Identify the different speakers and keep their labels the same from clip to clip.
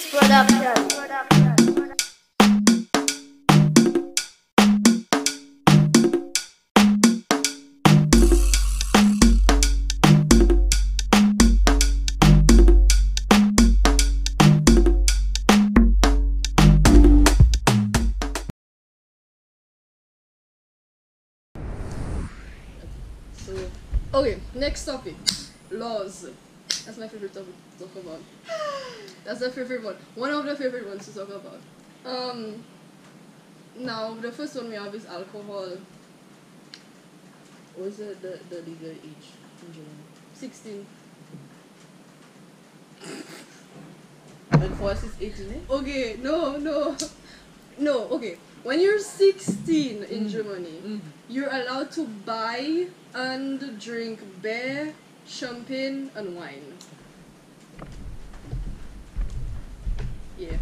Speaker 1: Beats Production.
Speaker 2: Okay, next topic. Laws. That's my favorite topic to talk about. That's the favorite one. One of the favorite ones to talk about. Um, now, the first one we have is alcohol.
Speaker 3: What's the, the, the legal age in Germany?
Speaker 2: 16.
Speaker 3: And for us, it's 18, eh?
Speaker 2: Okay, no, no. No, okay. When you're 16 in
Speaker 3: Mm.
Speaker 2: Germany,
Speaker 3: Mm.
Speaker 2: you're allowed to buy and drink beer, champagne, and wine. Yeah.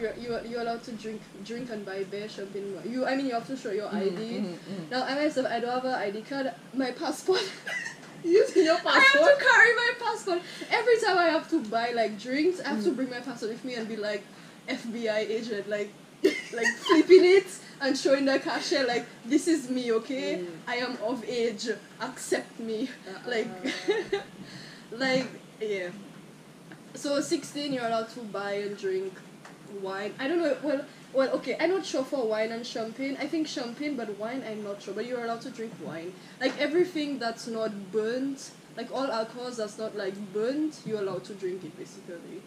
Speaker 2: You're, you're, you're allowed to drink drink and buy beer, champagne, wine. You, I mean, you have to show your ID.
Speaker 3: Mm, mm,
Speaker 2: Now, I myself, I don't have an ID card. My passport.
Speaker 3: Using your passport.
Speaker 2: I have to carry my passport. Every time I have to buy like drinks, I have to
Speaker 3: Mm.
Speaker 2: bring my passport with me and be like FBI agent, like like flipping it and showing the cashier like this is me, okay?
Speaker 3: Mm.
Speaker 2: I am of age. Accept me.
Speaker 3: Uh-uh.
Speaker 2: Like like yeah. So sixteen you're allowed to buy and drink wine. I don't know well well okay, I'm not sure for wine and champagne. I think champagne but wine I'm not sure. But you're allowed to drink wine. Like everything that's not burnt, like all alcohols that's not like burnt, you're allowed to drink it basically.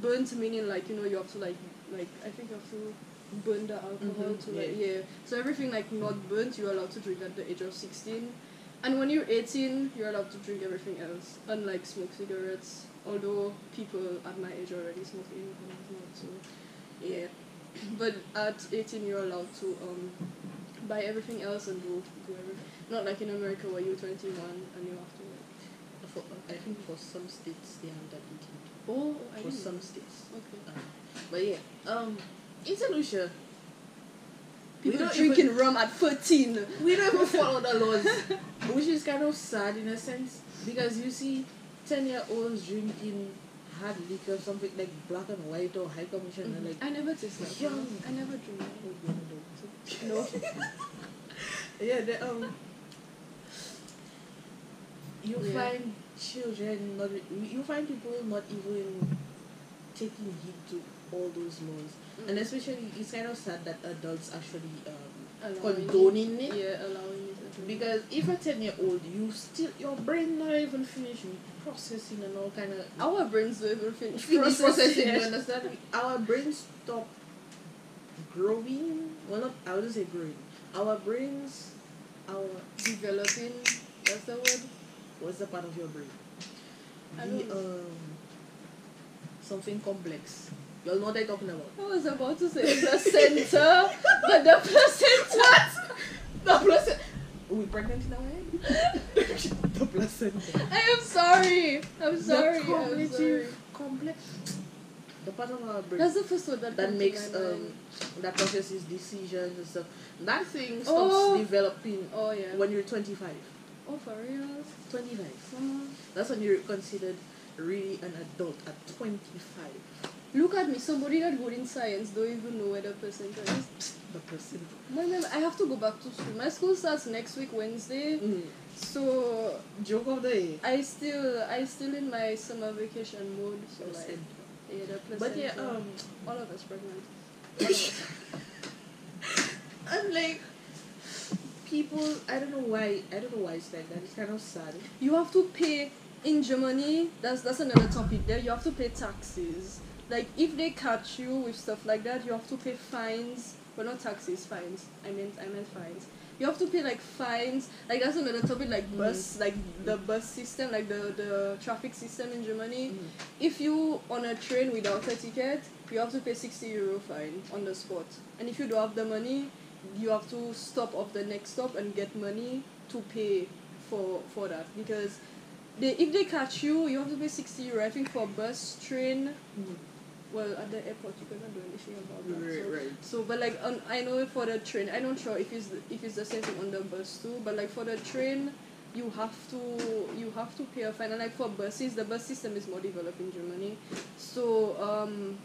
Speaker 2: Burnt meaning like, you know, you have to like like I think you have to burn the alcohol
Speaker 3: Mhm,
Speaker 2: to like yeah. So everything like not burnt you're allowed to drink at the age of sixteen. And when you're 18, you're allowed to drink everything else, unlike smoke cigarettes. Although people at my age already not, so yeah. But at 18, you're allowed to um, buy everything else and do do everything. Not like in America where you're 21 and you have to. Like,
Speaker 3: For, I think for some states, they have that 18.
Speaker 2: oh, I
Speaker 3: For some states.
Speaker 2: Okay.
Speaker 3: Um, but yeah, um, in St. Lucia,
Speaker 2: People
Speaker 3: don't
Speaker 2: drinking
Speaker 3: even-
Speaker 2: rum at 14.
Speaker 3: we don't even follow the laws, which is kind of sad in a sense because you see 10 year olds drinking hard liquor, something like black and white or high commission, and like,
Speaker 2: I never taste that.
Speaker 3: Young.
Speaker 2: I never drink that.
Speaker 3: yeah, no. Yeah, the, um, you
Speaker 2: Yeah.
Speaker 3: find children not, you find people not even taking heed to all those laws, and
Speaker 2: Mm.
Speaker 3: especially it's kind of sad that adults actually um,
Speaker 2: Allowing it.
Speaker 3: condoning it.
Speaker 2: Yeah, allowing it.
Speaker 3: Because if a ten year old, you still your brain not even finished processing and all kind of
Speaker 2: Our brains don't even finish
Speaker 3: finish processing. You understand? Our brains stop growing. Well, not I wouldn't say growing. Our brains, our
Speaker 2: Developing. That's the word.
Speaker 3: what's the part of your brain?
Speaker 2: I
Speaker 3: The um something complex. You know what I'm talking about.
Speaker 2: I was about to say the placenta, but the placenta.
Speaker 3: What? The placenta. Are we pregnant now? The placenta.
Speaker 2: I am sorry. I'm sorry.
Speaker 3: The
Speaker 2: I'm sorry.
Speaker 3: complex. The part of our brain
Speaker 2: That's the first one that,
Speaker 3: that makes um that processes decisions and stuff. That thing stops
Speaker 2: Oh.
Speaker 3: developing
Speaker 2: Oh yeah.
Speaker 3: when you're 25.
Speaker 2: oh for real.
Speaker 3: 25.
Speaker 2: Uh,
Speaker 3: That's when you're considered really an adult at 25.
Speaker 2: Look at me. Somebody that good in science don't even know where the placenta is.
Speaker 3: The.
Speaker 2: My man, I have to go back to school. My school starts next week Wednesday.
Speaker 3: Mm.
Speaker 2: So
Speaker 3: Joke of the day.
Speaker 2: I still I still in my summer vacation mode. So like yeah, the placenta.
Speaker 3: But yeah, um,
Speaker 2: all of us pregnant.
Speaker 3: I'm like, people, I don't know why, I don't know why it's like that. It's kind of sad.
Speaker 2: you have to pay in Germany. That's that's another topic. There, you have to pay taxes. Like if they catch you with stuff like that, you have to pay fines. Well, not taxes, fines. I meant I meant fines. You have to pay like fines. Like that's another topic. Like
Speaker 3: Mm.
Speaker 2: bus, like the bus system, like the the traffic system in Germany.
Speaker 3: Mm.
Speaker 2: If you on a train without a ticket, you have to pay sixty euro fine on the spot. And if you don't have the money, you have to stop off the next stop and get money to pay for for that because they if they catch you, you have to pay sixty euro. I think for bus, train,
Speaker 3: Mm.
Speaker 2: Well at the airport you cannot do anything about that.
Speaker 3: Right,
Speaker 2: so,
Speaker 3: right.
Speaker 2: so but like on I know for the train, I'm not sure if it's the, if it's the same thing on the bus too. But like for the train, you have to you have to pay a fine. And like for buses, the bus system is more developed in Germany, so um,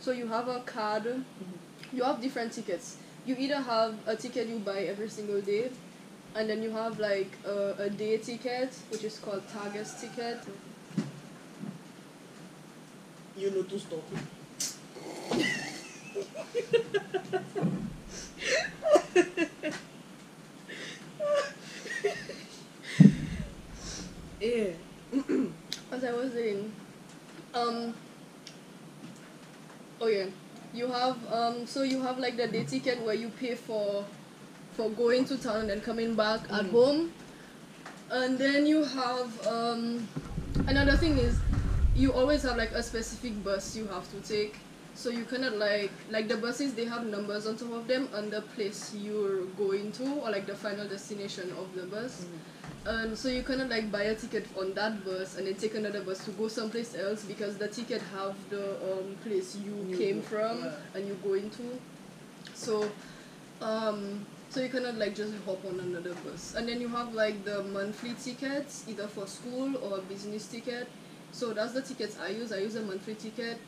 Speaker 2: so you have a card.
Speaker 3: Mm-hmm.
Speaker 2: You have different tickets. You either have a ticket you buy every single day, and then you have like a, a day ticket, which is called Tagesticket.
Speaker 3: You know to stop. yeah.
Speaker 2: As I was saying, um, oh yeah, you have um, so you have like the day ticket where you pay for, for going to town and then coming back at
Speaker 3: Mhm.
Speaker 2: home, and then you have um, another thing is, you always have like a specific bus you have to take. So you cannot like like the buses they have numbers on top of them and the place you're going to or like the final destination of the bus. And so you cannot like buy a ticket on that bus and then take another bus to go someplace else because the ticket have the um, place you
Speaker 3: You
Speaker 2: came
Speaker 3: go-
Speaker 2: from
Speaker 3: yeah.
Speaker 2: and you're going to. So um so you cannot like just hop on another bus. And then you have like the monthly tickets either for school or a business ticket. So that's the tickets I use. I use a monthly ticket.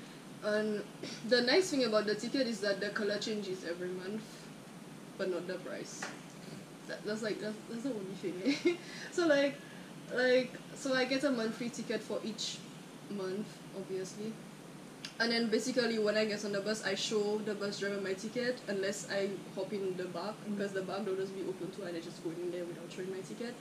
Speaker 2: And the nice thing about the ticket is that the color changes every month, but not the price that, that's like that's, that's the only thing eh? so like like so I get a monthly ticket for each month obviously and then basically when I get on the bus I show the bus driver my ticket unless I hop in the back because the back door doesn't be open too and I just go in there without showing my ticket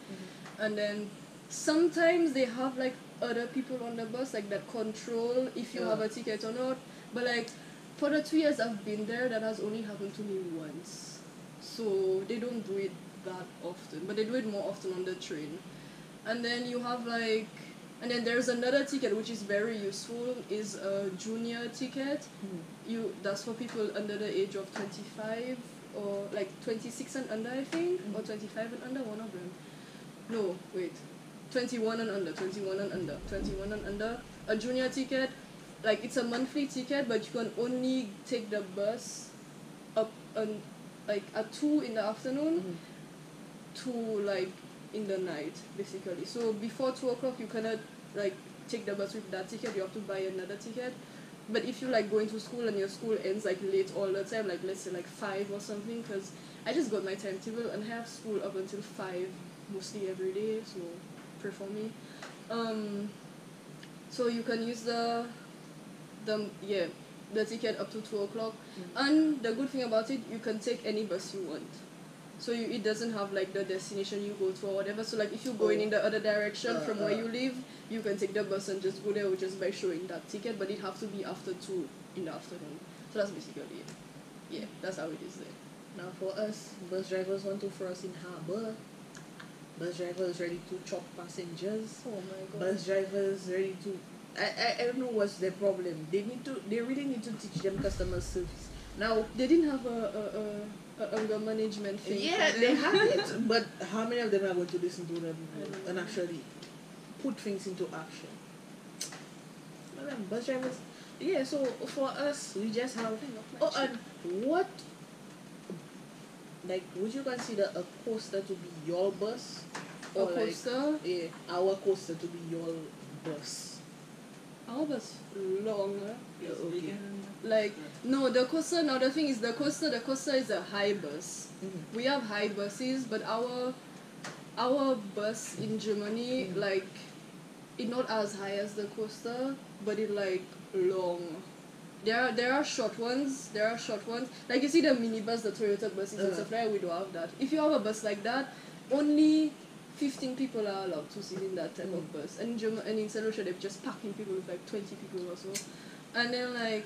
Speaker 2: and then sometimes they have like other people on the bus like that control if you
Speaker 3: Yeah.
Speaker 2: have a ticket or not. But like for the two years I've been there that has only happened to me once. So they don't do it that often but they do it more often on the train. And then you have like and then there's another ticket which is very useful is a junior ticket. Hmm. You that's for people under the age of 25 or like 26 and under i think or hmm. 25 and under one of them. No wait 21 and under 21 and under 21 and under. A junior ticket like it's a monthly ticket but you can only take the bus up and like at 2 in the afternoon mm-hmm. to like in the night basically. So before 2 o'clock you cannot like take the bus with that ticket. You have to buy another ticket. But if you like going to school and your school ends like late all the time like let's say like 5 or something because i just got my timetable and have school up until 5 mostly every day so me. Um so you can use the the yeah the ticket up to 2 o'clock. And the good thing about it you can take any bus you want. So you, it doesn't have like the destination you go to or whatever. So like if you're going in the other direction
Speaker 3: Uh,
Speaker 2: from where
Speaker 3: uh.
Speaker 2: you live you can take the bus and just go there just by showing that ticket. But it have to be after 2 in the afternoon. So that's basically it. Yeah that's how it is there.
Speaker 3: Now for us, bus drivers want to us in harbour. Bus drivers ready to chop passengers.
Speaker 2: oh my god.
Speaker 3: Bus drivers ready to. I, I, I don't know what's their problem. They need to. They really need to teach them customer service. Now,
Speaker 2: they didn't have a, a, a, a anger management thing
Speaker 3: yeah, they have it, but how many of them are going to listen to them and actually put things into action? Well, bus drivers. Yeah, so for us, we just have. Oh, and what? Like, would you consider a coaster to be your bus,
Speaker 2: a
Speaker 3: or like
Speaker 2: coaster
Speaker 3: yeah, our coaster to be your bus?
Speaker 2: our bus longer
Speaker 3: Yeah, okay.
Speaker 2: like no the coaster now the thing is the coaster the coaster is a high bus
Speaker 3: Mhm.
Speaker 2: we have high buses but our our bus in germany
Speaker 3: Mhm.
Speaker 2: like it not as high as the coaster but it like long there are there are short ones there are short ones like you see the minibus the toyota buses and
Speaker 3: Uh.
Speaker 2: stuff like that we don't have that if you have a bus like that only 15 people are allowed to sit in that type
Speaker 3: Mm.
Speaker 2: of bus and in German and in St. Lucia they're just packing people with like 20 people or so and then like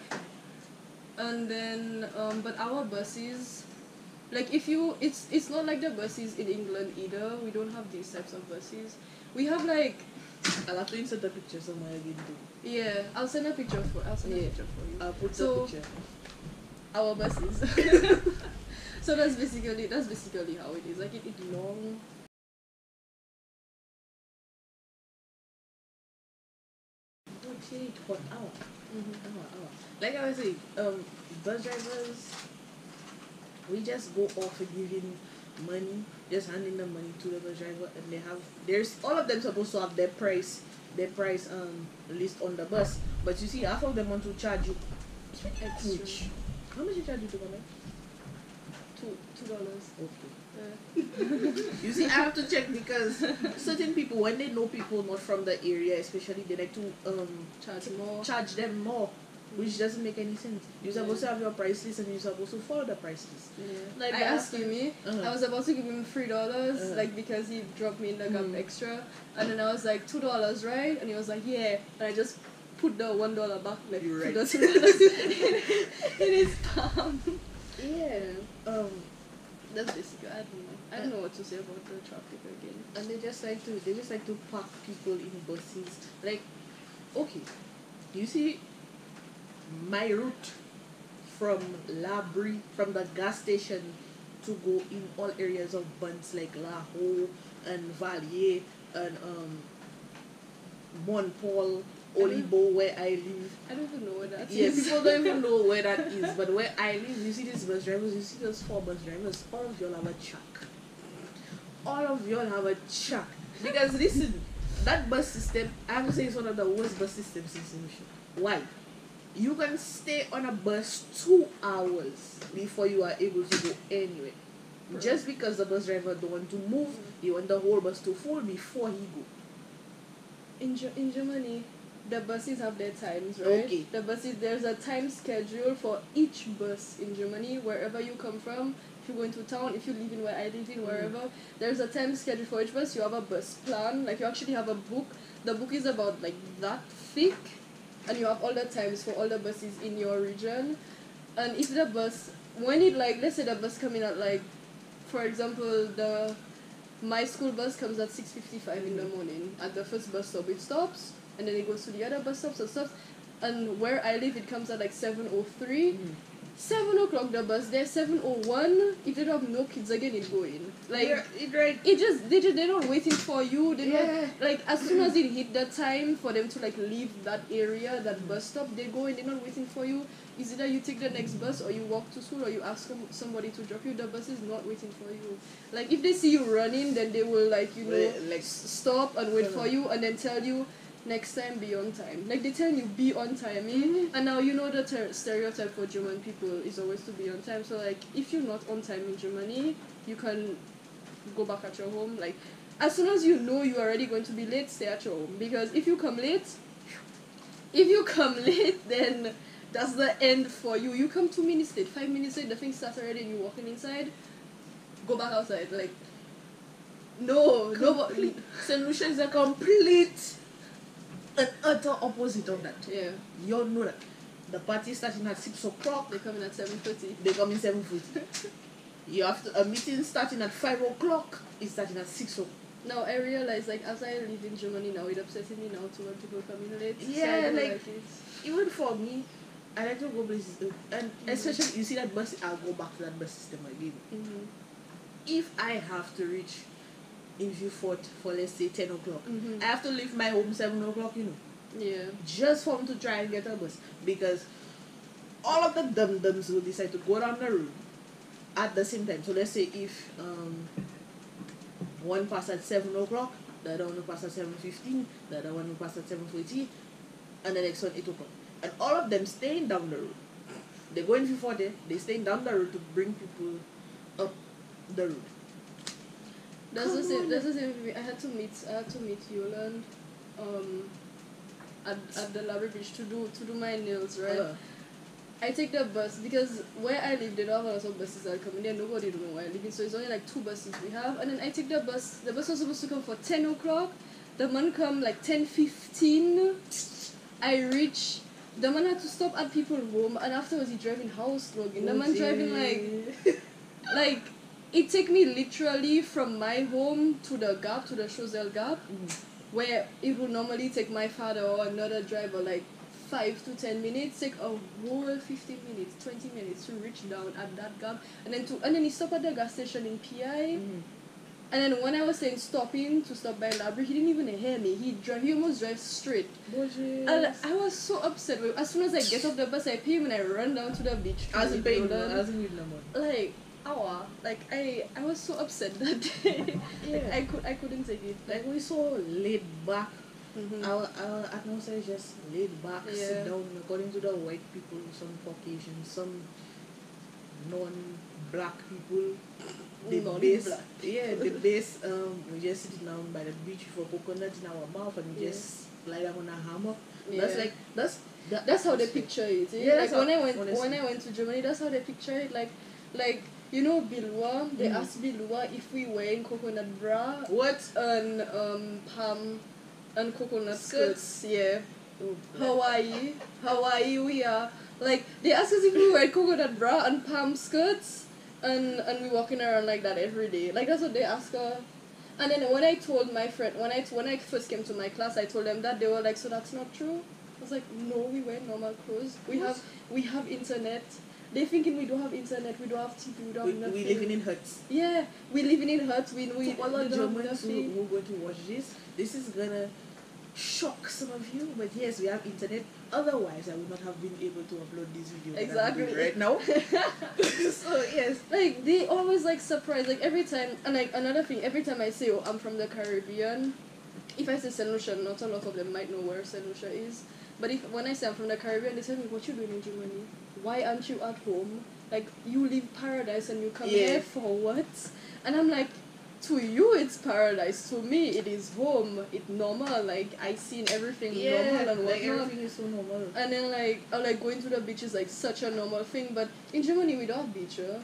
Speaker 2: and then um but our buses like if you it's it's not like the buses in England either we don't have these types of buses we have like
Speaker 3: I'll have to insert a picture somewhere again too.
Speaker 2: yeah I'll send a picture for I'll send a picture for you
Speaker 3: I'll put
Speaker 2: So-
Speaker 3: the picture.
Speaker 2: our buses so that's basically that's basically how it is like it, it long
Speaker 3: shit, hot hour.
Speaker 2: Mhm.
Speaker 3: Hour, hour. Like I was saying, um, bus drivers, we just go off and giving money, just handing the money to the bus driver, and they have there's all of them supposed to have their price, their price um list on the bus. But you see, half of them want to charge you
Speaker 2: Extra.
Speaker 3: How much you charge you to come in?
Speaker 2: Two two dollars.
Speaker 3: Okay. You see, I have to check because certain people, when they know people not from the area, especially, they like to um
Speaker 2: Charge more.
Speaker 3: charge them more, which doesn't make any sense. You're
Speaker 2: Yeah.
Speaker 3: supposed to have your price list and you're supposed to follow the price list.
Speaker 2: Yeah.
Speaker 3: Like
Speaker 2: I
Speaker 3: the
Speaker 2: asked
Speaker 3: after-
Speaker 2: Yumi.
Speaker 3: Uh-huh.
Speaker 2: I was about to give him three dollars,
Speaker 3: Uh-huh.
Speaker 2: like because he dropped me in the gap
Speaker 3: Mm.
Speaker 2: extra, and then I was like two dollars, right? And he was like, yeah, and I just put the one dollar back, like
Speaker 3: You're
Speaker 2: put
Speaker 3: right.
Speaker 2: the two dollars in, in his palm.
Speaker 3: Yeah. Um,
Speaker 2: That's basically. I don't know. I don't know what to say about the traffic again.
Speaker 3: and they just like to they just like to pack people in buses. Like, okay, you see, my route from Laborie from the gas station to go in all areas of Bunts like La Ho and Valier and um Montpaul, Olibo where I live.
Speaker 2: I don't even know where that
Speaker 3: Yeah,
Speaker 2: is.
Speaker 3: people don't even know where that is, but where I live, you see these bus drivers, you see those four bus drivers, all of y'all have a chuck. All of y'all have a chuck. Because listen, that bus system, I would say it's one of the worst bus systems in Sinushi. Why? You can stay on a bus two hours before you are able to go anywhere. Just because the bus driver don't want to move, you want the whole bus to full before he go.
Speaker 2: in, Ge- in Germany, the buses have their times, right?
Speaker 3: Okay.
Speaker 2: The buses, there's a time schedule for each bus in Germany, wherever you come from. If you go into town, if you live in where I live in, mm. wherever, there's a time schedule for each bus. You have a bus plan, like you actually have a book. The book is about like that thick, and you have all the times for all the buses in your region. And if the bus, when it like, let's say the bus coming at like, for example, the my school bus comes at 6.55 in the mm. morning. At the first bus stop, it stops, and then it goes to the other bus stops and stops. And where I live, it comes at like 7.03. Mm. 7 o'clock, the bus there, 7.01. If they don't have no kids again, it going. Like,
Speaker 3: Yeah, it right.
Speaker 2: it just, they just, they're not waiting for you. They're
Speaker 3: Yeah.
Speaker 2: not, like, as soon as it hit the time for them to, like, leave that area, that bus stop, they go and they're not waiting for you. Is either you take the next bus or you walk to school or you ask some, somebody to drop you. The bus is not waiting for you. Like, if they see you running, then they will, like, you know,
Speaker 3: Like- like-
Speaker 2: stop and wait for you and then tell you next time be on time. Like they tell you be on time?
Speaker 3: Mhm.
Speaker 2: And now you know the ter- stereotype for German people is always to be on time. So like if you're not on time in Germany, you can go back at your home. Like as soon as you know you're already going to be late, stay at your home. Because if you come late, if you come late, then that's the end for you. You come two minutes late, five minutes late, the thing starts already, and you're walking inside. Go back outside, like. No, no,
Speaker 3: St. Lucia is a complete and utter opposite of that.
Speaker 2: yeah.
Speaker 3: You all know that. The party starting at 6 o'clock,
Speaker 2: They come in at seven thirty.
Speaker 3: they come in 7 40. you have to, a meeting starting at 5 o'clock, it's starting at 6 o'clock.
Speaker 2: Now I realize, like, as I live in Germany now, it upsets me now to when people come in late.
Speaker 3: Yeah,
Speaker 2: don't
Speaker 3: like- Even for me, I like to go places, uh, and
Speaker 2: Mhm.
Speaker 3: especially, you see that bus, I'll go back to that bus system again.
Speaker 2: Mhm.
Speaker 3: If I have to reach in you fought for, let's say, 10 o'clock,
Speaker 2: Mhm.
Speaker 3: I have to leave my home 7 o'clock, you know.
Speaker 2: Yeah.
Speaker 3: just for them to try and get a bus because all of the dum dums will decide to go down the road at the same time. So let's say if um one pass at seven o'clock, the other one will pass at seven fifteen, the other one will pass at seven forty, and the next one eight o'clock. And all of them staying down the road. They're going before they they staying down the road to bring people up the road.
Speaker 2: That's the
Speaker 3: Come
Speaker 2: same.
Speaker 3: on.
Speaker 2: That's the same. with me. I had to meet. I had to meet Yoland, um, at at the library bridge to do to do my nails. Right.
Speaker 3: Uh,
Speaker 2: I take the bus because where I live, they don't have a lot of buses that come in there. Nobody don't know where I live in, so it's only like two buses we have. And then I take the bus. The bus was supposed to come for ten o'clock. The man come like ten fifteen. I reach. The man had to stop at people's home, and afterwards he driving house logging. The man driving like like it take me literally from my home to the gap to the Chozel gap
Speaker 3: Mhm.
Speaker 2: where it would normally take my father or another driver like five to ten minutes take a whole 15 minutes 20 minutes to reach down at that gap and then to and then he stopped at the gas station in PI
Speaker 3: Mhm.
Speaker 2: and then when I was saying stopping to stop by library he didn't even hear me he drive he almost drive straight and I was so upset as soon as I get off the bus I pay him and I run down to the beach
Speaker 3: As a
Speaker 2: Roland.
Speaker 3: as in with number.
Speaker 2: like like I I was so upset that day
Speaker 3: Yeah.
Speaker 2: I could I couldn't take it
Speaker 3: Like we so laid back.
Speaker 2: Mhm.
Speaker 3: Our our atmosphere is just laid back,
Speaker 2: Yeah.
Speaker 3: sit down. According to the white people, some Caucasian, some non-black people, they
Speaker 2: Non-black.
Speaker 3: base yeah they base um we just sitting down by the beach with a coconut in our mouth and we
Speaker 2: Yeah.
Speaker 3: just lie down on a hammock.
Speaker 2: Yeah.
Speaker 3: That's like that's the
Speaker 2: that's how they picture it. eh?
Speaker 3: Yeah,
Speaker 2: like when I went
Speaker 3: honestly.
Speaker 2: when I went to Germany, that's how they picture it. Like like you know Bilwa, they
Speaker 3: Mhm.
Speaker 2: asked Bilwa if we wearing coconut bra
Speaker 3: What?
Speaker 2: and um palm and coconut
Speaker 3: Skirts.
Speaker 2: skirts. Yeah. Hawaii, Hawaii, we are like they ask us if we wear coconut bra and palm skirts, and and we walking around like that every day. Like that's what they ask her. And then when I told my friend when I when I first came to my class, I told them that they were like, so that's not true. I was like, no, we wear normal clothes. We have we have internet. They thinking we don't have internet. We don't have TV. We don't
Speaker 3: We,
Speaker 2: have
Speaker 3: we
Speaker 2: nothing.
Speaker 3: living in huts.
Speaker 2: Yeah, we living in huts. We, we
Speaker 3: to all the Germans who, who are going to watch this, this is gonna shock some of you, but yes, we have internet. Otherwise, I would not have been able to upload this video
Speaker 2: Exactly.
Speaker 3: doing right now. so yes,
Speaker 2: like they always like surprise like every time and like another thing every time i say oh i'm from the caribbean if i say st lucia not a lot of them might know where st lucia is but if when i say i'm from the caribbean they tell me what you doing in germany why aren't you at home like you leave paradise and you come
Speaker 3: Yeah.
Speaker 2: here for what and i'm like to you it's paradise to me it is home it's normal like i seen everything
Speaker 3: yeah,
Speaker 2: normal and
Speaker 3: like
Speaker 2: whatnot
Speaker 3: everything is so normal.
Speaker 2: and then like uh, like going to the beach is like such a normal thing, but in Germany we don't have beach. Uh.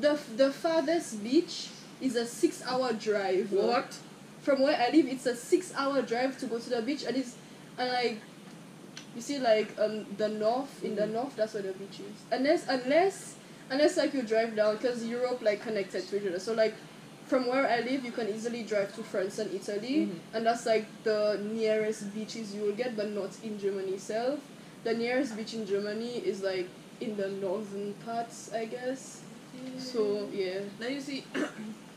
Speaker 2: The the farthest beach is a six hour drive.
Speaker 3: What?
Speaker 2: From where I live, it's a six hour drive to go to the beach, and it's and like you see like um the north in the
Speaker 3: Mhm.
Speaker 2: north that's where the beach is. Unless unless unless like you drive down because Europe like connected to each other. So like from where I live, you can easily drive to France and Italy,
Speaker 3: Mhm.
Speaker 2: and that's like the nearest beaches you will get, but not in Germany itself. The nearest beach in Germany is like in the northern parts, I guess. So yeah,
Speaker 3: now you see,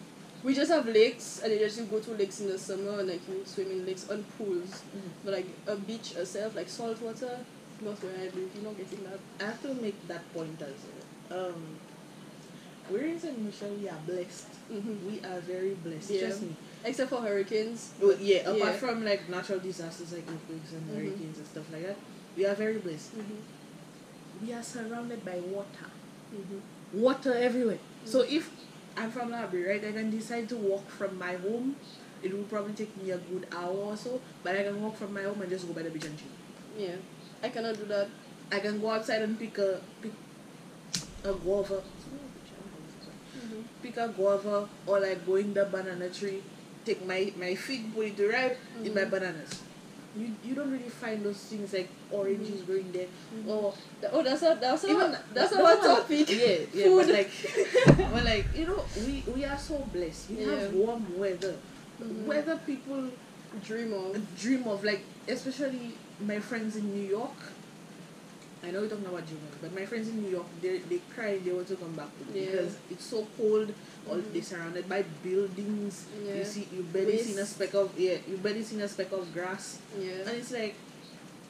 Speaker 2: we just have lakes, and you just you go to lakes in the summer, and like you swim in lakes and pools. But like a beach itself, like salt water, not where I live. You're not getting that.
Speaker 3: I have to make that point as well. Um, we're in St. Lucia, we are blessed.
Speaker 2: hmm
Speaker 3: We are very blessed.
Speaker 2: Yeah.
Speaker 3: Trust me.
Speaker 2: Except for hurricanes.
Speaker 3: Well, yeah, apart
Speaker 2: Yeah.
Speaker 3: from like natural disasters like earthquakes and
Speaker 2: Mhm.
Speaker 3: hurricanes and stuff like that, we are very blessed.
Speaker 2: hmm
Speaker 3: We are surrounded by water.
Speaker 2: hmm
Speaker 3: Water everywhere. So if I'm from Laborie, right, I can decide to walk from my home. It will probably take me a good hour or so, but I can walk from my home and just go by the beach and chill.
Speaker 2: Yeah, I cannot do that.
Speaker 3: I can go outside and pick a pick a guava.
Speaker 2: hmm
Speaker 3: Pick a guava or like go in the banana tree, take my my fig, put it to ripe, eat my
Speaker 2: Mhm.
Speaker 3: bananas. You you don't really find those things like oranges growing there
Speaker 2: Mhm.
Speaker 3: or
Speaker 2: Oh, that's a that's a
Speaker 3: even
Speaker 2: that's
Speaker 3: that's not-
Speaker 2: topic.
Speaker 3: Yeah, yeah,
Speaker 2: Food.
Speaker 3: but like, but like you know, we we are so blessed. We
Speaker 2: Yeah.
Speaker 3: have warm weather,
Speaker 2: Mhm.
Speaker 3: weather people
Speaker 2: dream of.
Speaker 3: dream of. Like especially my friends in New York. I know we're talking about Germany, but my friends in New York, they they cry they want to come back to
Speaker 2: Yeah.
Speaker 3: because it's so cold. All
Speaker 2: Mhm.
Speaker 3: they're surrounded by buildings.
Speaker 2: Yeah.
Speaker 3: You see, you barely seen a speck of yeah, you barely seen a speck of grass,
Speaker 2: Yeah.
Speaker 3: and it's like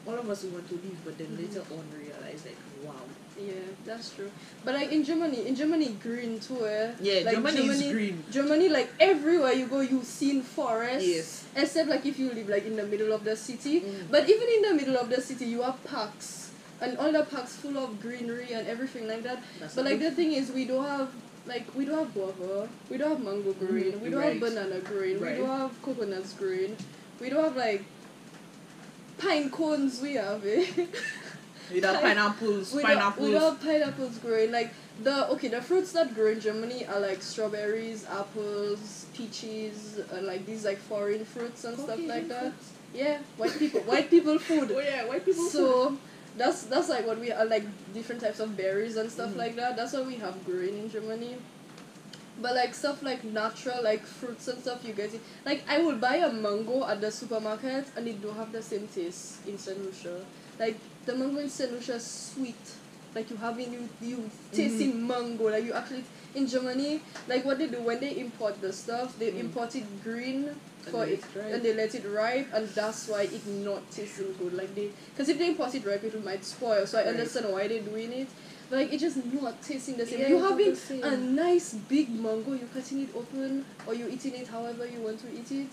Speaker 3: all of us we want to leave, but then
Speaker 2: Mhm.
Speaker 3: later on realize like wow.
Speaker 2: Yeah, that's true. But like in Germany, in Germany, green too. Eh?
Speaker 3: Yeah,
Speaker 2: like
Speaker 3: Germany is green.
Speaker 2: Germany, like everywhere you go, you see forests.
Speaker 3: Yes.
Speaker 2: Except like if you live like in the middle of the city.
Speaker 3: Mm.
Speaker 2: But even in the middle of the city, you have parks and all the parks full of greenery and everything like that.
Speaker 3: That's
Speaker 2: But like the thing is, we don't have like we don't have guava, we don't have mango green,
Speaker 3: Mhm,
Speaker 2: we don't
Speaker 3: right.
Speaker 2: have banana green,
Speaker 3: Right.
Speaker 2: we don't have coconuts green, we don't have like pine cones. We have it.
Speaker 3: Without
Speaker 2: Pine-
Speaker 3: pineapples,
Speaker 2: we don't,
Speaker 3: pineapples.
Speaker 2: we don't have pineapples growing. Like the okay, the fruits that grow in Germany are like strawberries, apples, peaches, and like these like foreign fruits and stuff like that.
Speaker 3: fruits?
Speaker 2: Yeah, white people, white people food.
Speaker 3: Oh yeah, white people. food.
Speaker 2: That's that's like what we are like different types of berries and stuff
Speaker 3: Mhm.
Speaker 2: like that. That's what we have growing in Germany. But like stuff like natural like fruits and stuff you get it like I would buy a mango at the supermarket and it don't have the same taste in Saint Lucia. Like the mango in Saint Lucia is sweet. Like you having you you tasting mango. Like you actually in Germany, like what they do when they import the stuff, they
Speaker 3: Mm.
Speaker 2: import it green for
Speaker 3: let
Speaker 2: it
Speaker 3: it
Speaker 2: and they let it ripe and that's why it not tasting good. Like they because if they import it ripe it might spoil so I
Speaker 3: Right.
Speaker 2: understand why they're doing it. But like it just not tasting the same.
Speaker 3: Yeah,
Speaker 2: you having a nice big mango you cutting it open or you eating it however you want to eat it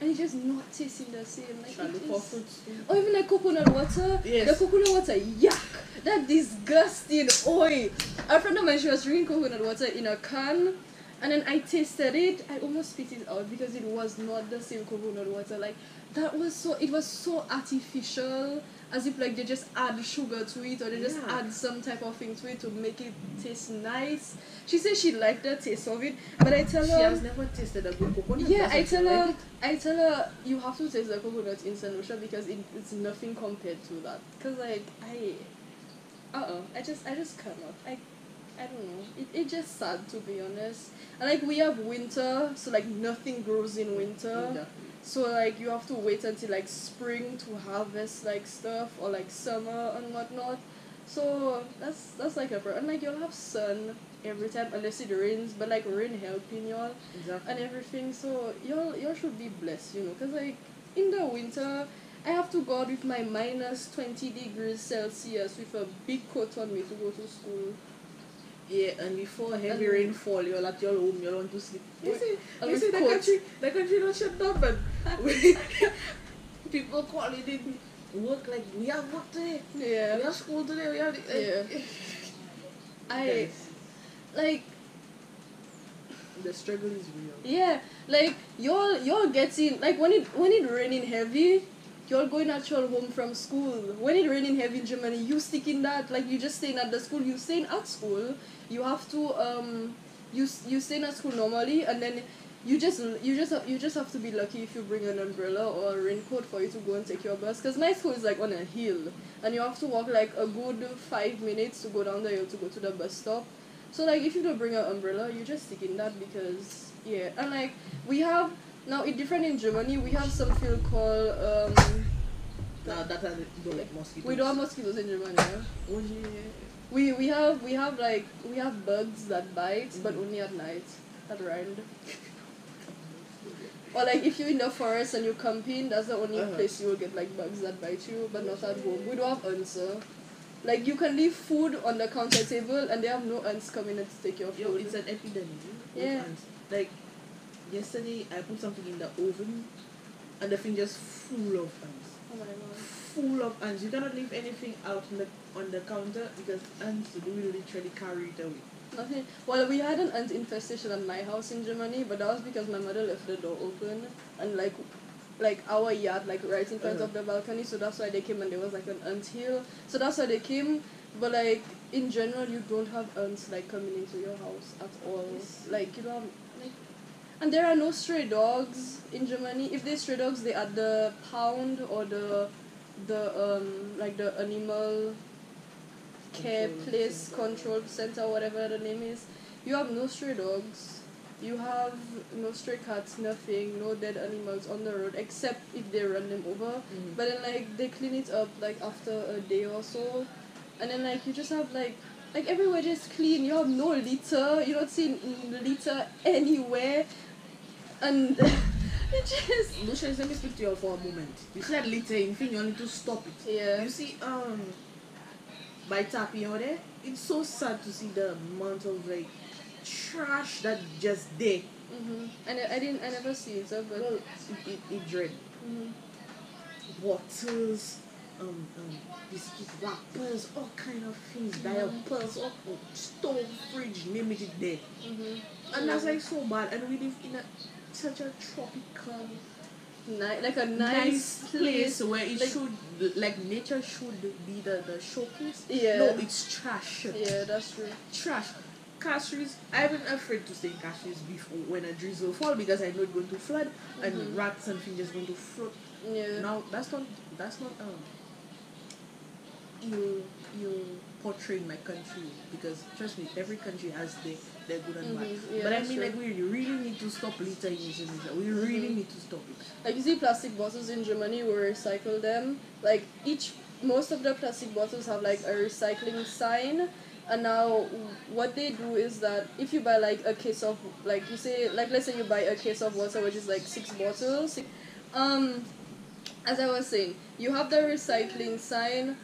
Speaker 2: and it's just not tasting the same. Like
Speaker 3: Try
Speaker 2: it
Speaker 3: look for fruits too.
Speaker 2: Or oh, even like coconut water.
Speaker 3: Yes.
Speaker 2: The coconut water, yuck! That disgusting oil. A friend of mine, she was drinking coconut water in a can, and then I tasted it. I almost spit it out because it was not the same coconut water. Like that was so. It was so artificial, as if like they just add sugar to it or they just
Speaker 3: Yeah.
Speaker 2: add some type of thing to it to make it taste nice. She said she liked the taste of it, but I tell
Speaker 3: She
Speaker 2: her.
Speaker 3: has never tasted a good coconut.
Speaker 2: Yeah, I tell her,
Speaker 3: it.
Speaker 2: I tell her you have to taste the coconut in. Lucia because it, it's nothing compared to that. Cause like I, uh, uh I just I just cannot. I, I don't know. It it just sad to be honest. And like we have winter, so like nothing grows in winter.
Speaker 3: Yeah.
Speaker 2: So like you have to wait until like spring to harvest like stuff or like summer and whatnot. So that's that's like a pro- and like you'll have sun every time unless it rains, but like rain helping y'all
Speaker 3: Exactly.
Speaker 2: and everything. So y'all y'all should be blessed, you know, cause like in the winter, I have to go out with my minus twenty degrees Celsius with a big coat on me to go to school.
Speaker 3: Yeah, and before heavy
Speaker 2: And-
Speaker 3: rainfall, you're at your home, you want to sleep. You see,
Speaker 2: and
Speaker 3: you see the country, the country don't shut down, but we, people calling it work like we have work today,
Speaker 2: Yeah.
Speaker 3: we have school today, we have. The,
Speaker 2: Yeah. I
Speaker 3: Guys,
Speaker 2: like
Speaker 3: the struggle is real.
Speaker 2: yeah, like y'all y'all getting like when it when it raining heavy. You're going at your home from school. When it raining heavy in Germany, you stick in that. Like you just staying at the school. You staying at school. You have to um, you you staying at school normally, and then you just you just you just have to be lucky if you bring an umbrella or a raincoat for you to go and take your bus. Cause my school is like on a hill, and you have to walk like a good five minutes to go down the hill to go to the bus stop. So like if you don't bring an umbrella, you just stick in that because yeah, and like we have now it different in Germany. We have some field called um.
Speaker 3: Now that I don't like mosquitoes.
Speaker 2: We don't have mosquitoes in Germany. Yeah?
Speaker 3: Oh, yeah.
Speaker 2: We we have we have like we have bugs that bite, but only at night, at round. Or like if you're in the forest and you camping, that's the only
Speaker 3: Uh-huh.
Speaker 2: place you will get like bugs that bite you, but not at home. We don't have ants. Like you can leave food on the counter table and they have no ants coming in to take your
Speaker 3: Yo,
Speaker 2: food.
Speaker 3: it's an epidemic.
Speaker 2: Yeah.
Speaker 3: Like yesterday, I put something in the oven, and the thing just full of ants.
Speaker 2: oh my god.
Speaker 3: Full of ants. You cannot leave anything out on the on the counter because ants will literally carry it away.
Speaker 2: Nothing. Well, we had an ant infestation at my house in Germany, but that was because my mother left the door open and like, like our yard, like right in front
Speaker 3: Uh-huh.
Speaker 2: of the balcony. So that's why they came and there was like an ant hill. So that's why they came. But like in general, you don't have ants like coming into your house at all.
Speaker 3: Yes.
Speaker 2: Like you don't. Have, and there are no stray dogs in Germany. If there's stray dogs, they at the pound or the, the um like the animal care
Speaker 3: Control
Speaker 2: place
Speaker 3: center.
Speaker 2: control center whatever the name is you have no stray dogs you have no stray cats nothing no dead animals on the road except if they run them over
Speaker 3: Mhm.
Speaker 2: but then like they clean it up like after a day or so and then like you just have like like everywhere just clean you have no litter you don't see litter anywhere and it just
Speaker 3: Lucian, let me speak to you for a moment. You said litter. littering thing, you need to stop it.
Speaker 2: yeah
Speaker 3: You see, um, by Tapi over there, it's so sad to see the amount of like trash that just there.
Speaker 2: hmm and I, I didn't i never see it so but
Speaker 3: Well, it, it, it dread.
Speaker 2: mhm.
Speaker 3: Bottles, um, um, biscuit wrappers, all kind of things, diapers, all stove, fridge, name it, there.
Speaker 2: Mhm.
Speaker 3: And that's like so bad. And we live in a such a tropical,
Speaker 2: Ni- like a
Speaker 3: nice,
Speaker 2: nice,
Speaker 3: place where it
Speaker 2: like-
Speaker 3: should, like nature should be the, the showcase.
Speaker 2: Yeah.
Speaker 3: No, it's trash.
Speaker 2: Yeah, that's true.
Speaker 3: Trash. Castries. I've been afraid to stay in Castries before when a drizzle fall because I know it's going to flood and
Speaker 2: Mhm.
Speaker 3: rats and things just going to float.
Speaker 2: Yeah.
Speaker 3: Now that's not that's not um you you portraying my country because trust me, every country has their their good and bad.
Speaker 2: Mhm, yeah,
Speaker 3: but I mean
Speaker 2: true.
Speaker 3: like we really need to stop littering. We really
Speaker 2: Mhm.
Speaker 3: need to stop it.
Speaker 2: Like you see plastic bottles in Germany, we recycle them. Like each, most of the plastic bottles have like a recycling sign. And now what they do is that if you buy like a case of like you say like let's say you buy a case of water which is like six bottles, um, as I was saying, you have the recycling sign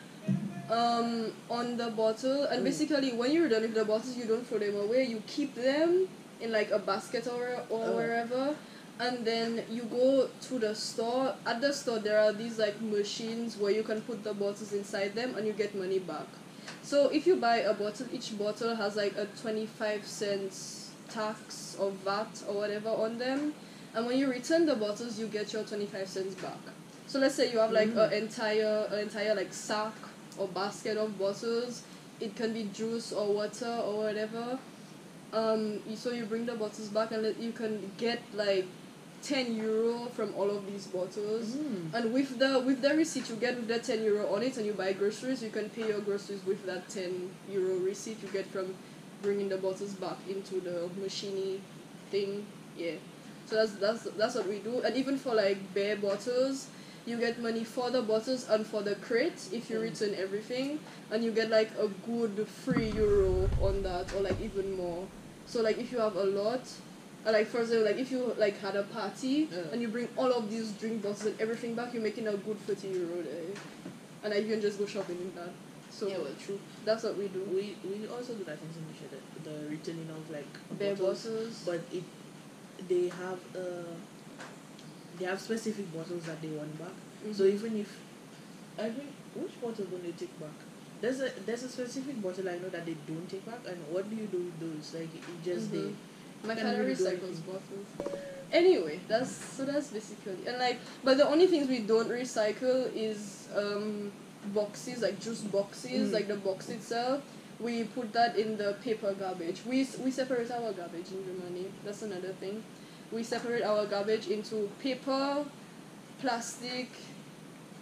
Speaker 2: um on the bottle and
Speaker 3: Mm.
Speaker 2: basically when you're done with the bottles you don't throw them away you keep them in like a basket or or
Speaker 3: Oh.
Speaker 2: wherever and then you go to the store. At the store, there are these like machines where you can put the bottles inside them and you get money back. So if you buy a bottle, each bottle has like a 25 cents tax or VAT or whatever on them. And when you return the bottles, you get your 25 cents back. So let's say you have like
Speaker 3: Mm.
Speaker 2: an entire, an entire like sack or basket of bottles. It can be juice or water or whatever. Um, so you bring the bottles back and you can get like 10 euro from all of these bottles.
Speaker 3: Mm.
Speaker 2: And with the with the receipt you get with the 10 euro on it and you buy groceries, you can pay your groceries with that 10 euro receipt you get from bringing the bottles back into the machine thing. Yeah. So that's that's that's what we do. And even for like bare bottles, you get money for the bottles and for the crate if you
Speaker 3: Mm.
Speaker 2: return everything and you get like a good free euro on that or like even more. So like if you have a lot uh, like for example, like if you like had a party
Speaker 3: Yeah.
Speaker 2: and you bring all of these drink bottles and everything back, you're making a good thirty euro there, and like you can just go shopping in that. So
Speaker 3: yeah, well, true.
Speaker 2: that's what we do.
Speaker 3: We we also do that in Zimbabwe, the, the returning of like
Speaker 2: Bare
Speaker 3: bottles,
Speaker 2: bottles.
Speaker 3: but it they have uh they have specific bottles that they want back. So
Speaker 2: Mhm.
Speaker 3: even if I think which bottle will they take back? There's a there's a specific bottle I know that they don't take back, and what do you do with those? Like it just
Speaker 2: Mhm. my
Speaker 3: can't
Speaker 2: father recycles bottles. Anyway, that's so that's basically and like but the only things we don't recycle is um boxes like juice boxes
Speaker 3: Mm.
Speaker 2: like the box itself. We put that in the paper garbage. We we separate our garbage in Germany. That's another thing. We separate our garbage into paper, plastic,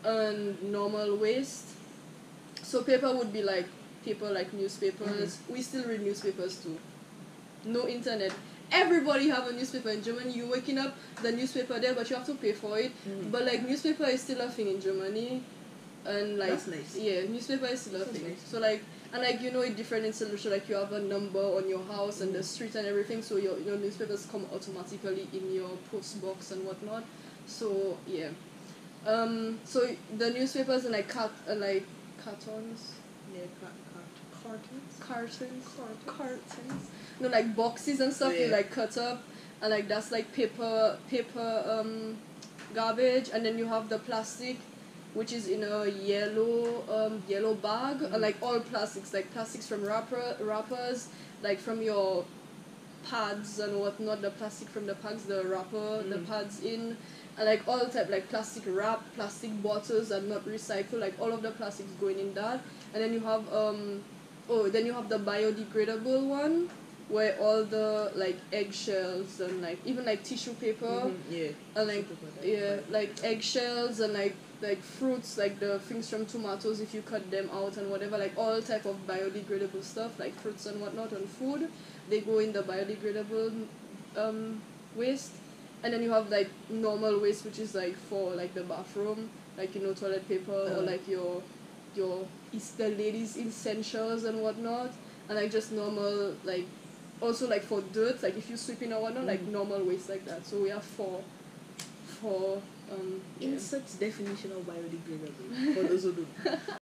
Speaker 2: and normal waste. So paper would be like paper like newspapers. We still read newspapers too. No internet. Everybody have a newspaper in Germany. You waking up the newspaper there, but you have to pay for it.
Speaker 3: Mm.
Speaker 2: But like newspaper is still a thing in Germany, and like
Speaker 3: nice.
Speaker 2: yeah, newspaper is still a
Speaker 3: That's
Speaker 2: thing.
Speaker 3: nice.
Speaker 2: So like and like you know it different in Solution, like you have a number on your house and the
Speaker 3: Mm.
Speaker 2: street and everything, so your your newspapers come automatically in your post box and whatnot. So yeah, um, so the newspapers and like cut uh, like cartons,
Speaker 3: yeah, car- car- cartons.
Speaker 2: cartons,
Speaker 3: Cartons.
Speaker 2: cartons. No, like boxes and stuff you like cut up, and like that's like paper paper um garbage, and then you have the plastic, which is in a yellow um yellow bag,
Speaker 3: Mhm.
Speaker 2: and like all plastics, like plastics from wrapper wrappers, like from your pads and whatnot, the plastic from the pads, the wrapper, the
Speaker 3: Mm.
Speaker 2: pads in, and like all type like plastic wrap, plastic bottles are not recycled, like all of the plastics going in that, and then you have um oh then you have the biodegradable one where all the like eggshells and like even like tissue paper
Speaker 3: Mhm, yeah.
Speaker 2: and like yeah like eggshells and like like fruits like the things from tomatoes if you cut them out and whatever like all type of biodegradable stuff like fruits and whatnot and food they go in the biodegradable um waste and then you have like normal waste which is like for like the bathroom like you know toilet paper or
Speaker 3: Uh.
Speaker 2: like your your is the ladies essentials and whatnot and like just normal like also like for dirt like if you sweep sweeping or whatnot like
Speaker 3: Mm.
Speaker 2: normal waste like that so we have four four um yeah.
Speaker 3: Insect's definition of biodegradable for those who don't.